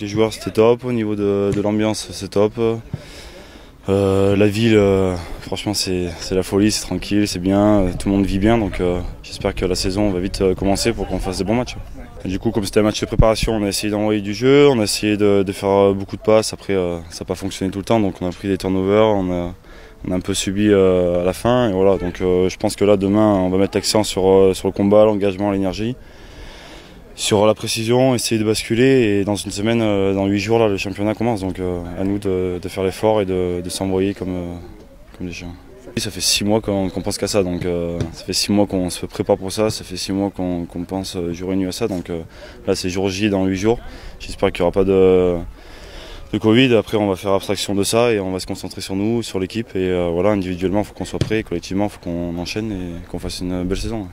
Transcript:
les joueurs c'était top, au niveau de, l'ambiance c'est top. Euh, la ville, euh, franchement c'est la folie, c'est tranquille, c'est bien, tout le monde vit bien, donc j'espère que la saison va vite commencer pour qu'on fasse des bons matchs. du coup comme c'était un match de préparation, on a essayé d'envoyer du jeu, on a essayé de, faire beaucoup de passes, après ça n'a pas fonctionné tout le temps, donc on a pris des turnovers, on a, un peu subi à la fin, et voilà, donc je pense que là demain on va mettre l'accent sur le combat, l'engagement, l'énergie sur la précision, essayer de basculer et dans une semaine, euh, dans huit jours, là, le championnat commence. Donc euh, à nous de, faire l'effort et de, s'envoyer comme, euh, comme des chiens. Ça fait six mois qu'on pense qu'à ça, donc ça fait six mois qu'on se prépare pour ça, ça fait six mois qu'on pense jour et nuit à ça, donc là c'est jour J dans huit jours. J'espère qu'il n'y aura pas de, de Covid. Après, on va faire abstraction de ça et on va se concentrer sur nous, sur l'équipe. Et voilà, individuellement, il faut qu'on soit prêt, collectivement, il faut qu'on enchaîne et qu'on fasse une belle saison.